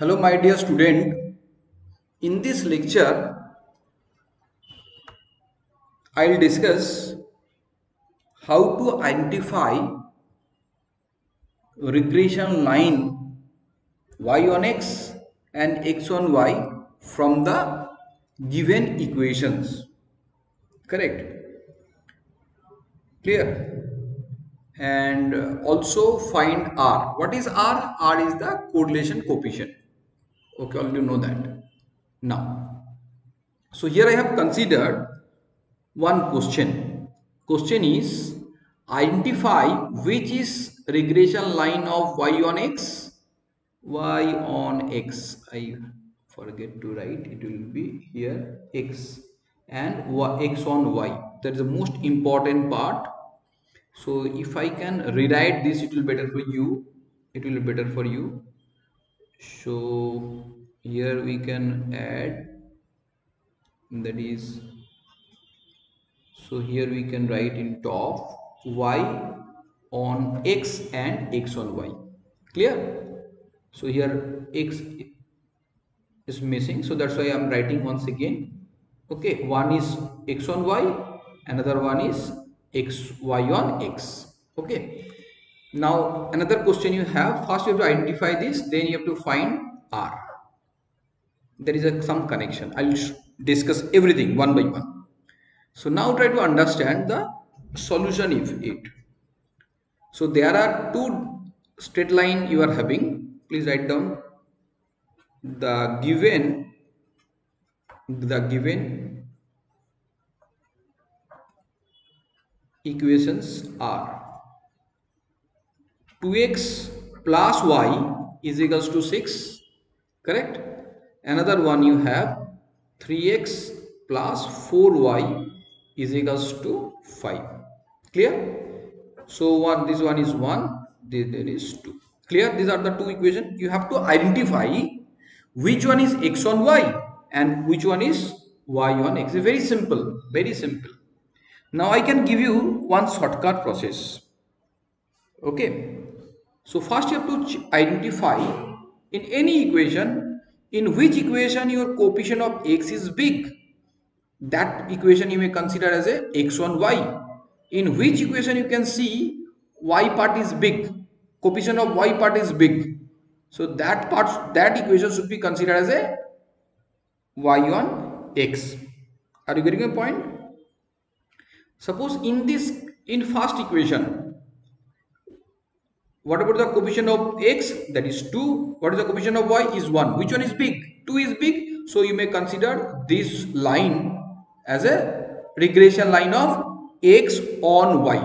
Hello my dear student. In this lecture, I will discuss how to identify regression line y on x and x on y from the given equations. Correct? Clear? And also find R. What is R? R is the correlation coefficient okay you know that. Now so here i have considered one question. Question is identify which is regression line of y on x y on x. I forget to write it will be here x and x on y. That is the most important part. So if i can rewrite this it will better for you. It will be better for you so here we can add that is so here we can write in top y on x and x on y. Clear? So here x is missing. So that's why i'm writing once again. Okay one is x on y another one is x y on x. Okay now another question you have first you have to identify this then you have to find r. There is a some connection. I'll discuss everything one by one. So now try to understand the solution if it. So there are two straight line you are having. Please write down the given the given equations are 2x plus y is equals to 6 correct? Another one you have 3x plus 4y is equals to 5 clear? So one this one is 1 this is 2 clear? These are the two equations you have to identify which one is x on y and which one is y on x. Very simple very simple. Now i can give you one shortcut process okay so first you have to identify in any equation in which equation your coefficient of x is big. That equation you may consider as a x on y. In which equation you can see y part is big, coefficient of y part is big. So that part that equation should be considered as a y on x. Are you getting a point? Suppose in this in first equation what about the coefficient of x? That is 2. What is the coefficient of y? Is 1. Which one is big? 2 is big. So you may consider this line as a regression line of x on y.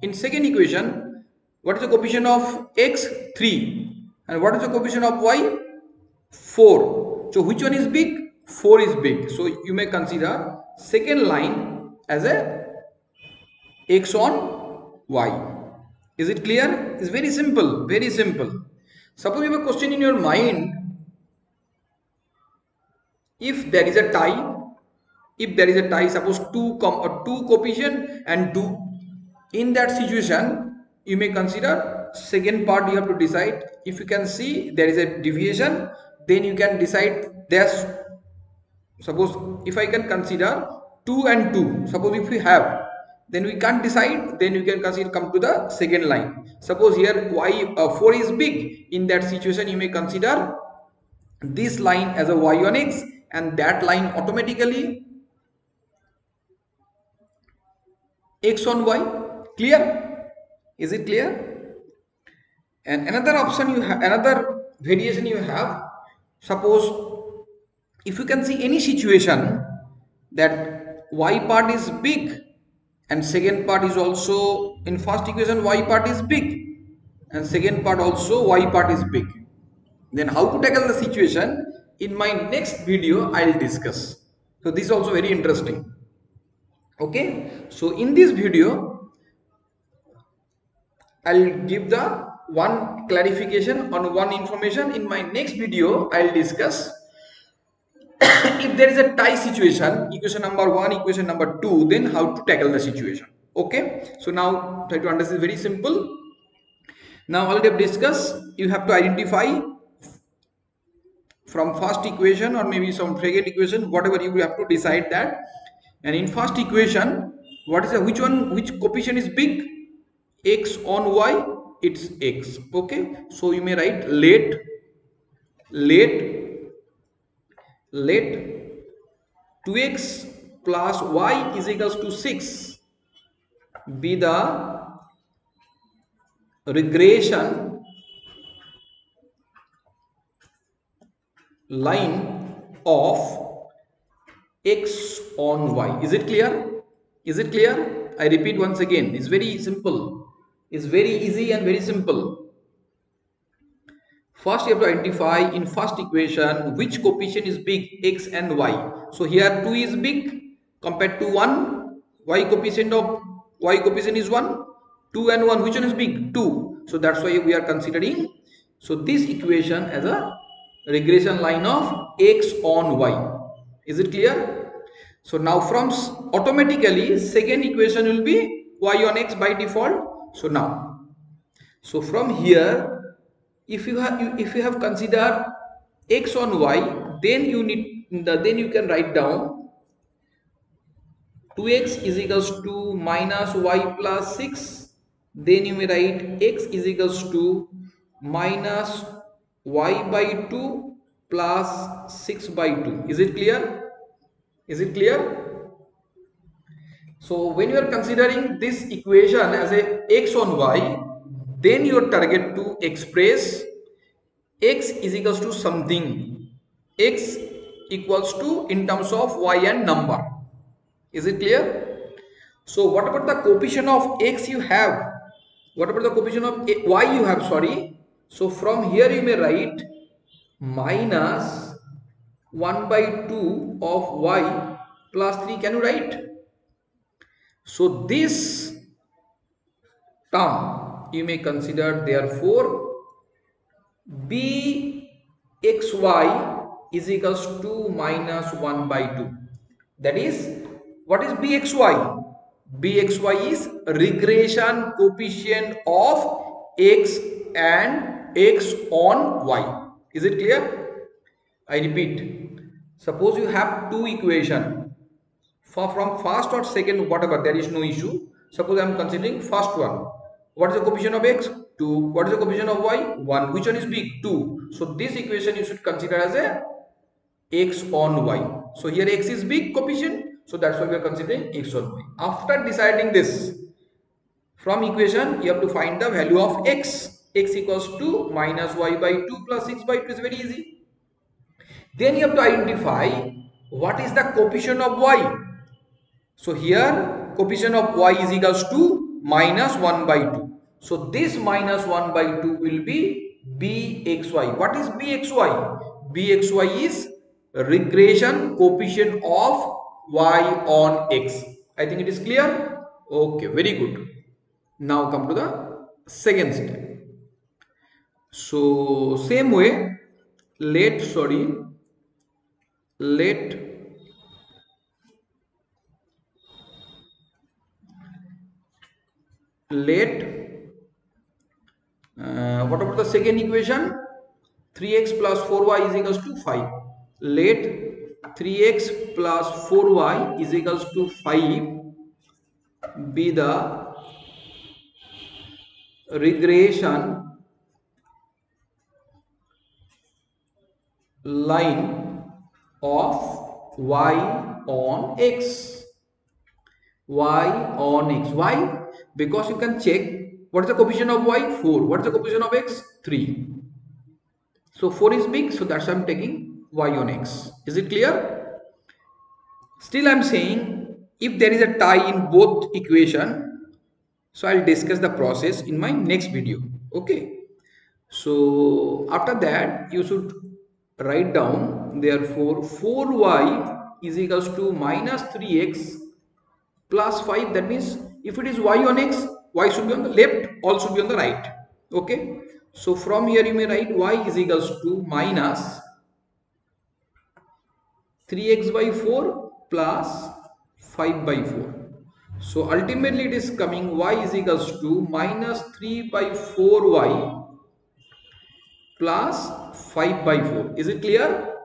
In second equation, what is the coefficient of x? 3. And what is the coefficient of y? 4. So which one is big? 4 is big. So you may consider second line as a x on y. Is it clear? It's very simple, very simple. Suppose you have a question in your mind. If there is a tie, if there is a tie, suppose two com or two coefficient and two. In that situation, you may consider second part you have to decide. If you can see there is a deviation, then you can decide there's suppose if I can consider 2 and 2 suppose if we have then we can't decide then you can consider come to the second line. Suppose here y uh, 4 is big. In that situation you may consider this line as a y on x and that line automatically x on y. Clear? Is it clear? And another option you have another variation you have suppose if you can see any situation that y part is big and second part is also in first equation y part is big. And second part also y part is big. Then how to tackle the situation? In my next video i'll discuss. So this is also very interesting. Okay? So in this video i'll give the one clarification on one information. In my next video i'll discuss if there is a tie situation equation number one equation number two then how to tackle the situation. Okay? So now try to understand very simple. Now already have discussed you have to identify from first equation or maybe some second equation whatever you have to decide that. And in first equation what is the which one which coefficient is big? X on y it's x. Okay? So you may write let let let 2x plus y is equals to 6 be the regression line of x on y. Is it clear? Is it clear? I repeat once again. It's very simple. It's very easy and very simple first you have to identify in first equation which coefficient is big x and y. So here 2 is big compared to 1 y coefficient of y coefficient is 1 2 and 1 which one is big? 2 so that's why we are considering so this equation as a regression line of x on y. Is it clear? So now from automatically second equation will be y on x by default. So now so from here if you have if you have considered x on y then you need then you can write down 2x is equals to minus y plus 6 then you may write x is equals to minus y by 2 plus 6 by 2 is it clear? Is it clear? So when you are considering this equation as a x on y then your target to express x is equals to something. X equals to in terms of y and number. Is it clear? So what about the coefficient of x you have? What about the coefficient of y you have? Sorry. So from here you may write minus 1 by 2 of y plus 3 can you write? So this term you may consider therefore bxy is equals to minus 1 by 2 that is what is bxy? bxy is regression coefficient of x and x on y. Is it clear? I repeat suppose you have two equation. For from first or second whatever there is no issue. Suppose i am considering first one what is the coefficient of x? 2 what is the coefficient of y? 1 which one is big? 2 so this equation you should consider as a x on y. So here x is big coefficient. So that's why we are considering x on y. After deciding this from equation you have to find the value of x. X equals to minus y by 2 plus 6 by 2 is very easy. Then you have to identify what is the coefficient of y. So here coefficient of y is equals to minus 1 by 2. So this minus 1 by 2 will be bxy. What is bxy? bxy is regression coefficient of y on x. I think it is clear? Okay, very good. Now come to the second step. So same way, let sorry, let let uh, what about the second equation? 3x plus 4y is equals to 5 let 3x plus 4y is equals to 5 be the regression line of y on x. Y on x. Y because you can check what is the coefficient of y 4 what is the coefficient of x 3 so 4 is big so that's why i'm taking y on x. Is it clear? Still i'm saying if there is a tie in both equation so i'll discuss the process in my next video. Okay? So after that you should write down therefore 4y is equals to minus 3x plus 5 that means if it is y on x y should be on the left all should be on the right. Okay? So from here you may write y is equals to minus 3x by 4 plus 5 by 4 so ultimately it is coming y is equals to minus 3 by 4y plus 5 by 4 is it clear?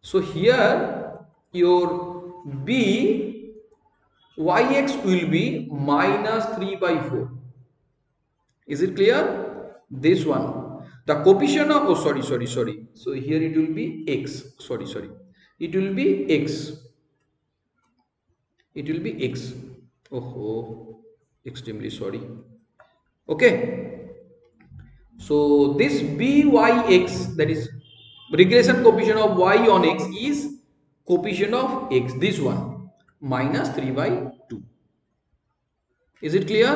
So here your b yx will be minus 3 by 4 is it clear? This one. The coefficient of oh sorry sorry sorry. So here it will be x. Sorry sorry. It will be x. It will be x. Oh, oh extremely sorry. Okay. So this byx that is regression coefficient of y on x is coefficient of x. This one minus 3 by 2 is it clear?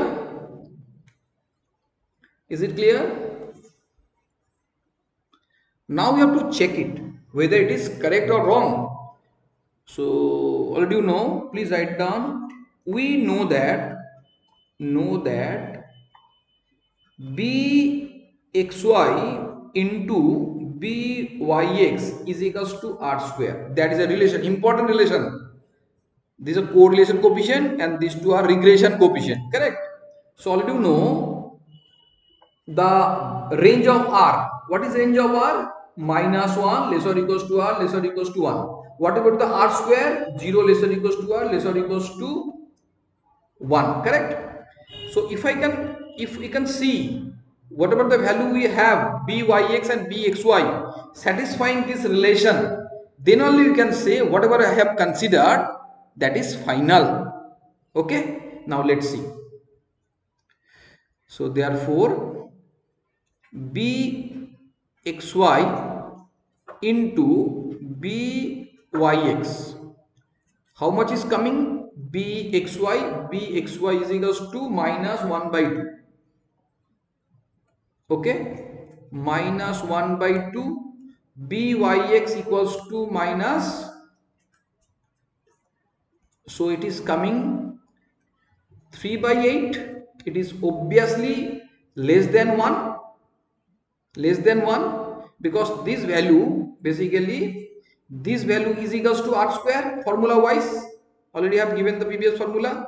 Is it clear? Now we have to check it whether it is correct or wrong. So all you know please write down. We know that know that bxy into byx is equals to r square. That is a relation important relation this is a correlation coefficient and these two are regression coefficient correct? So all you know the range of r. What is range of r? Minus 1 less or equals to r less or equals to 1 what about the r square? 0 less or equals to r less or equals to 1 correct? So if i can if we can see whatever the value we have byx and bxy satisfying this relation then only you can say whatever i have considered that is final. Okay? Now let's see. So therefore bxy into byx how much is coming? Bxy bxy is equals to minus 1 by 2 okay? Minus 1 by 2 byx equals to minus so it is coming 3 by 8 it is obviously less than 1 less than 1 because this value basically this value is equals to r square formula wise. Already have given the previous formula.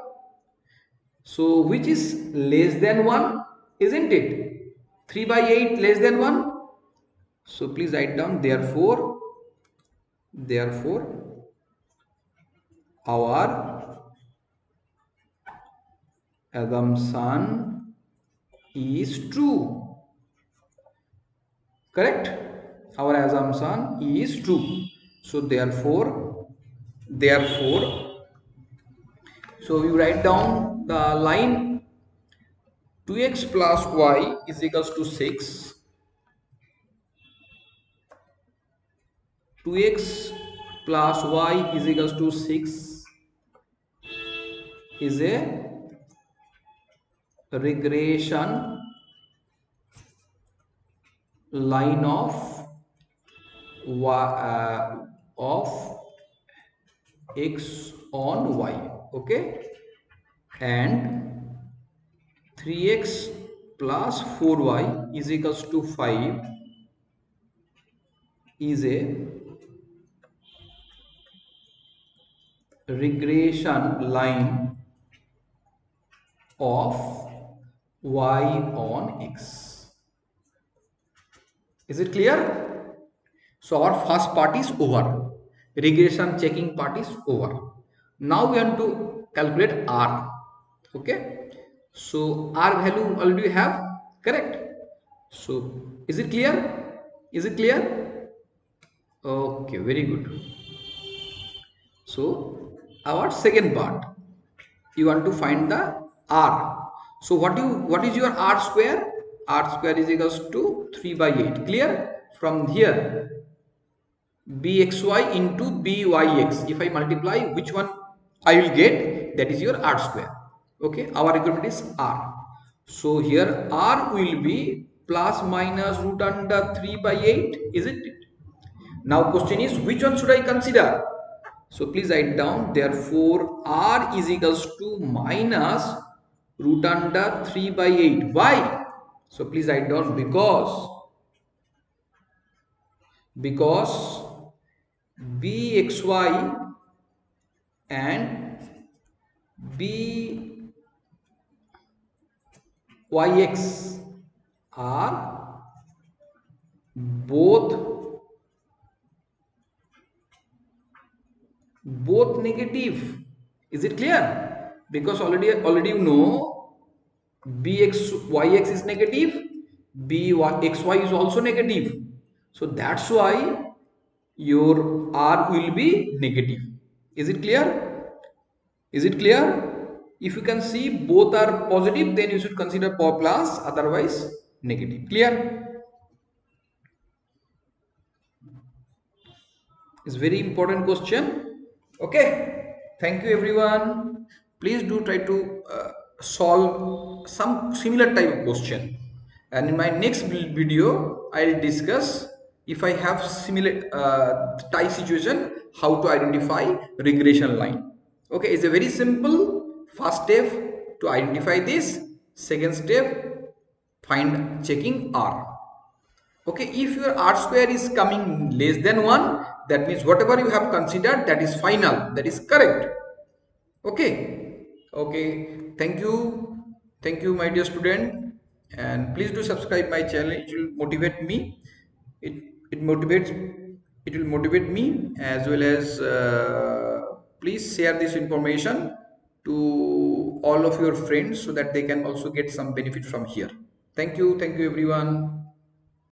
So which is less than 1 isn't it? 3 by 8 less than 1 so please write down therefore therefore our assumption is true. Correct? Our assumption is true. So therefore therefore so you write down the line 2x plus y is equals to 6 2x plus y is equals to 6 is a regression line of uh, of x on y okay? And 3x plus 4y is equals to 5 is a regression line of y on x. Is it clear? So our first part is over. Regression checking part is over. Now we want to calculate r. Okay? So r value already have. Correct? So is it clear? Is it clear? Okay very good. So our second part. You want to find the r. So what do you what is your r square? R square is equals to 3 by 8 clear? From here bxy into byx if i multiply which one i will get? That is your r square. Okay? Our requirement is r. So here r will be plus minus root under 3 by 8 isn't it? Now question is which one should i consider? So please write down. Therefore r is equals to minus root under 3 by 8 why? So please write down because because bxy and byx are both both negative. Is it clear because already already you know bx yx is negative bxy is also negative. So that's why your r will be negative. Is it clear? Is it clear? If you can see both are positive then you should consider plus otherwise negative. Clear? Is very important question. Okay. Thank you everyone please do try to uh, solve some similar type of question. And in my next video i'll discuss if i have similar uh, tie situation how to identify regression line. Okay it's a very simple first step to identify this. Second step find checking r. Okay if your r square is coming less than 1 that means whatever you have considered that is final that is correct. Okay okay thank you. Thank you my dear student. And please do subscribe my channel. It will motivate me. It it motivates it will motivate me as well as uh, please share this information to all of your friends so that they can also get some benefit from here. Thank you. Thank you everyone